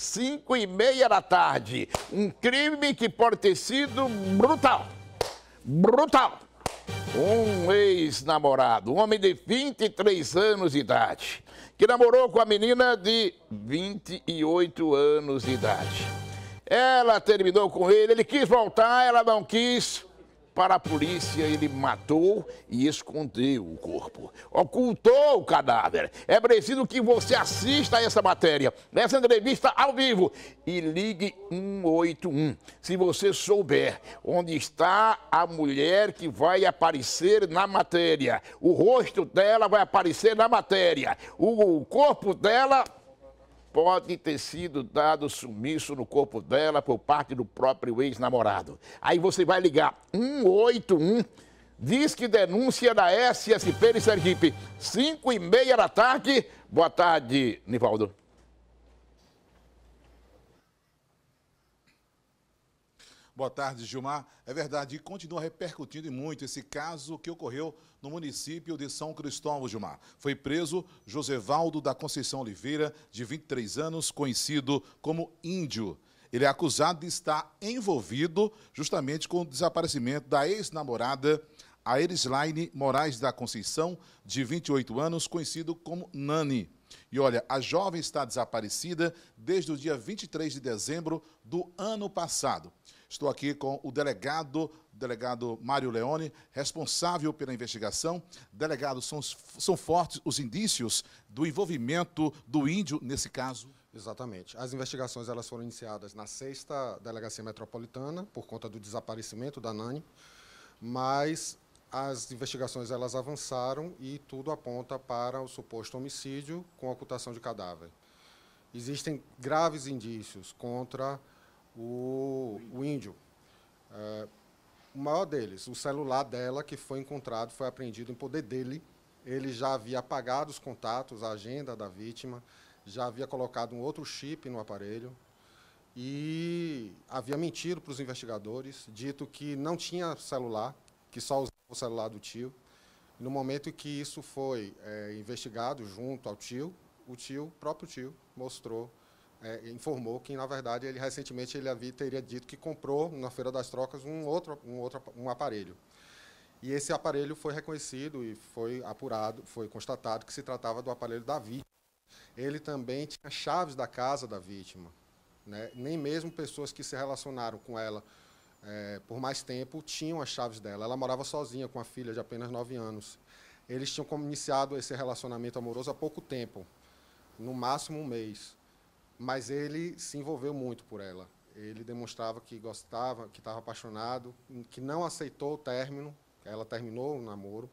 5 e meia da tarde. Um crime que pode ter sido brutal. Brutal. Um ex-namorado, um homem de 23 anos de idade, que namorou com a menina de 28 anos de idade. Ela terminou com ele, ele quis voltar, ela não quis para a polícia, ele matou e escondeu o corpo. Ocultou o cadáver. É preciso que você assista a essa matéria, nessa entrevista ao vivo. E ligue 181. Se você souber onde está a mulher que vai aparecer na matéria. O rosto dela vai aparecer na matéria. O corpo dela pode ter sido dado sumiço no corpo dela por parte do próprio ex-namorado. Aí você vai ligar 181, diz que denúncia da SSP de Sergipe, 5 e meia da tarde. Boa tarde, Nivaldo. Boa tarde, Gilmar. É verdade, e continua repercutindo muito esse caso que ocorreu no município de São Cristóvão, Gilmar. Foi preso Josevaldo da Conceição Oliveira, de 23 anos, conhecido como Índio. Ele é acusado de estar envolvido justamente com o desaparecimento da ex-namorada, a Erislaine Moraes da Conceição, de 28 anos, conhecido como Nani. E olha, a jovem está desaparecida desde o dia 23 de dezembro do ano passado. Estou aqui com o delegado, delegado Mário Leone, responsável pela investigação. Delegado, são, são fortes os indícios do envolvimento do índio nesse caso? Exatamente. As investigações elas foram iniciadas na sexta delegacia metropolitana por conta do desaparecimento da Nani, mas as investigações elas avançaram e tudo aponta para o suposto homicídio com ocultação de cadáver. Existem graves indícios contra o, o índio. É, o maior deles, o celular dela, que foi encontrado, foi apreendido em poder dele. Ele já havia apagado os contatos, a agenda da vítima, já havia colocado um outro chip no aparelho e havia mentido para os investigadores, dito que não tinha celular, que só usava o celular do tio. No momento que isso foi é, investigado junto ao tio, o tio, o próprio tio, mostrou é, informou que, na verdade, ele recentemente ele havia, teria dito que comprou na Feira das Trocas um outro, um outro um aparelho. E esse aparelho foi reconhecido e foi apurado, foi constatado que se tratava do aparelho da vítima. Ele também tinha chaves da casa da vítima. Né? Nem mesmo pessoas que se relacionaram com ela é, por mais tempo tinham as chaves dela. Ela morava sozinha com a filha de apenas 9 anos. Eles tinham iniciado esse relacionamento amoroso há pouco tempo, no máximo um mês mas ele se envolveu muito por ela. Ele demonstrava que gostava, que estava apaixonado, que não aceitou o término. Ela terminou o namoro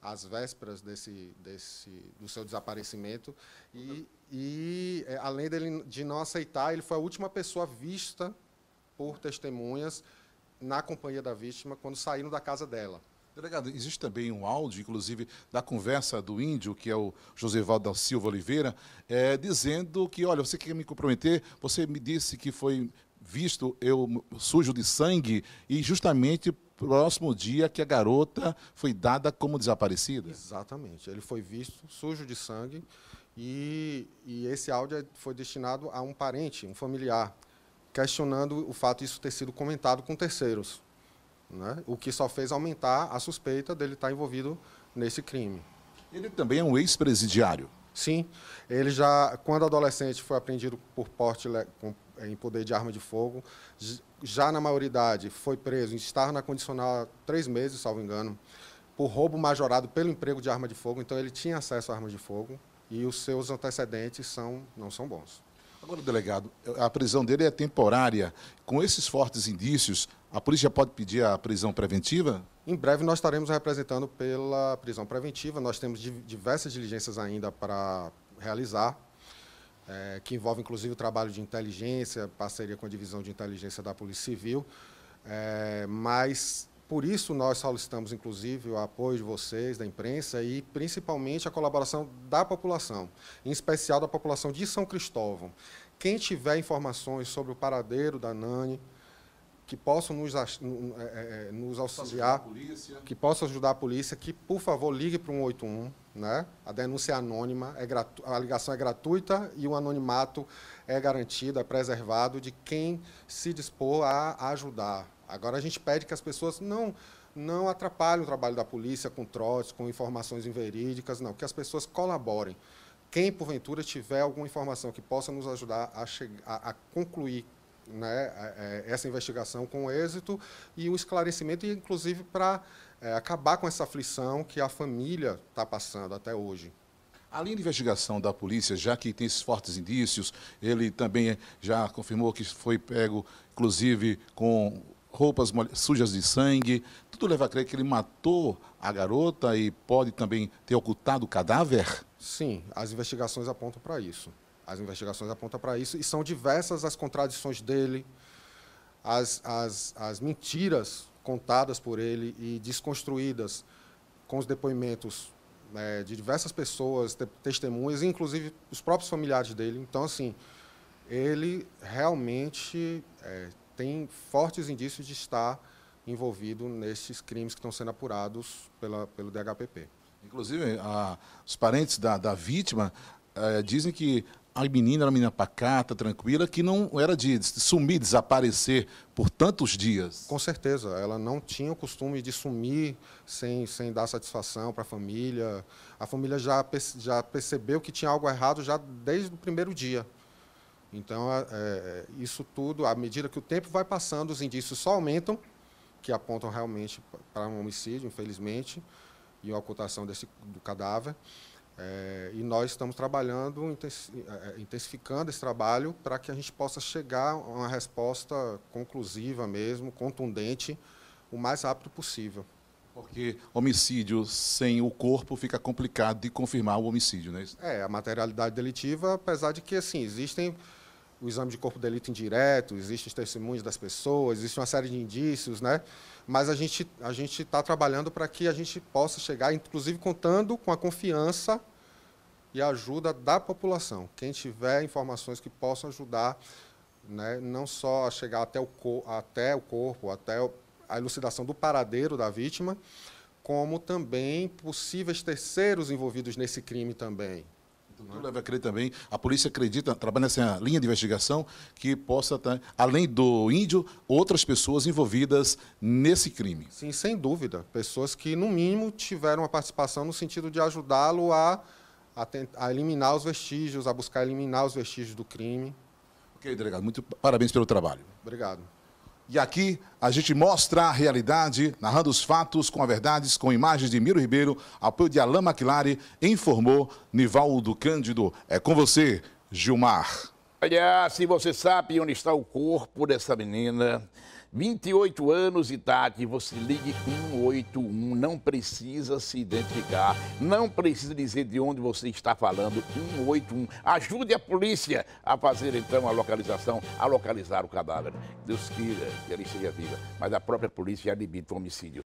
às vésperas desse, desse do seu desaparecimento e, e é, além dele de não aceitar, ele foi a última pessoa vista por testemunhas na companhia da vítima quando saíram da casa dela. Delegado, existe também um áudio, inclusive, da conversa do índio, que é o Josevaldo da Silva Oliveira, é, dizendo que, olha, você quer me comprometer, você me disse que foi visto eu sujo de sangue e justamente próximo dia que a garota foi dada como desaparecida. Exatamente. Ele foi visto sujo de sangue e, e esse áudio foi destinado a um parente, um familiar, questionando o fato de isso ter sido comentado com terceiros né? o que só fez aumentar a suspeita dele estar envolvido nesse crime. Ele também é um ex-presidiário? Sim, ele já, quando adolescente, foi apreendido por porte em poder de arma de fogo, já na maioridade foi preso, estava na condicional há três meses, salvo engano, por roubo majorado pelo emprego de arma de fogo, então ele tinha acesso à arma de fogo e os seus antecedentes são, não são bons. Agora, delegado, a prisão dele é temporária. Com esses fortes indícios, a polícia pode pedir a prisão preventiva? Em breve nós estaremos representando pela prisão preventiva. Nós temos diversas diligências ainda para realizar, é, que envolve inclusive o trabalho de inteligência, parceria com a divisão de inteligência da Polícia Civil. É, mas por isso nós solicitamos inclusive o apoio de vocês, da imprensa e principalmente a colaboração da população, em especial da população de São Cristóvão. Quem tiver informações sobre o paradeiro da Nani, que possam nos, é, é, nos auxiliar, que possam ajudar a polícia, que, por favor, ligue para o 181. Né? A denúncia é anônima, é gratu... a ligação é gratuita e o anonimato é garantido, é preservado de quem se dispor a ajudar. Agora, a gente pede que as pessoas não não atrapalhem o trabalho da polícia com trotes, com informações inverídicas, não, que as pessoas colaborem. Quem, porventura, tiver alguma informação que possa nos ajudar a, chegar, a, a concluir né, é, essa investigação com êxito e o esclarecimento, inclusive para é, acabar com essa aflição que a família está passando até hoje. Além da investigação da polícia, já que tem esses fortes indícios, ele também já confirmou que foi pego, inclusive, com roupas sujas de sangue. Tudo leva a crer que ele matou a garota e pode também ter ocultado o cadáver? Sim, as investigações apontam para isso. As investigações apontam para isso e são diversas as contradições dele, as, as, as mentiras contadas por ele e desconstruídas com os depoimentos né, de diversas pessoas, te, testemunhas, inclusive os próprios familiares dele. Então, assim, ele realmente é, tem fortes indícios de estar envolvido nesses crimes que estão sendo apurados pela, pelo DHPP. Inclusive, a, os parentes da, da vítima é, dizem que a menina era uma menina pacata, tranquila, que não era de sumir, desaparecer por tantos dias. Com certeza, ela não tinha o costume de sumir sem, sem dar satisfação para a família. A família já, já percebeu que tinha algo errado já desde o primeiro dia. Então, é, é, isso tudo, à medida que o tempo vai passando, os indícios só aumentam, que apontam realmente para um homicídio, infelizmente, e a ocultação desse, do cadáver. É, e nós estamos trabalhando, é, é, intensificando esse trabalho para que a gente possa chegar a uma resposta conclusiva mesmo, contundente, o mais rápido possível. Porque homicídio sem o corpo fica complicado de confirmar o homicídio, não é isso? É, a materialidade delitiva, apesar de que assim, existem o exame de corpo de delito indireto, existem os testemunhos das pessoas, existe uma série de indícios, né? Mas a gente a gente está trabalhando para que a gente possa chegar, inclusive contando com a confiança e a ajuda da população. Quem tiver informações que possam ajudar, né, não só a chegar até o, até o corpo, até a elucidação do paradeiro da vítima, como também possíveis terceiros envolvidos nesse crime também. Tudo leva a crer também, a polícia acredita, trabalha nessa linha de investigação, que possa estar, além do índio, outras pessoas envolvidas nesse crime. Sim, sem dúvida. Pessoas que, no mínimo, tiveram uma participação no sentido de ajudá-lo a, a, a eliminar os vestígios, a buscar eliminar os vestígios do crime. Ok, delegado. Muito parabéns pelo trabalho. Obrigado. E aqui a gente mostra a realidade, narrando os fatos com a verdades, com imagens de Miro Ribeiro, apoio de Alain Maquilari, informou Nivaldo Cândido. É com você, Gilmar. Olha, se você sabe onde está o corpo dessa menina, 28 anos de idade, você ligue 181, não precisa se identificar, não precisa dizer de onde você está falando, 181. Ajude a polícia a fazer então a localização, a localizar o cadáver. Deus queira que ele seja viva, mas a própria polícia já limita o homicídio.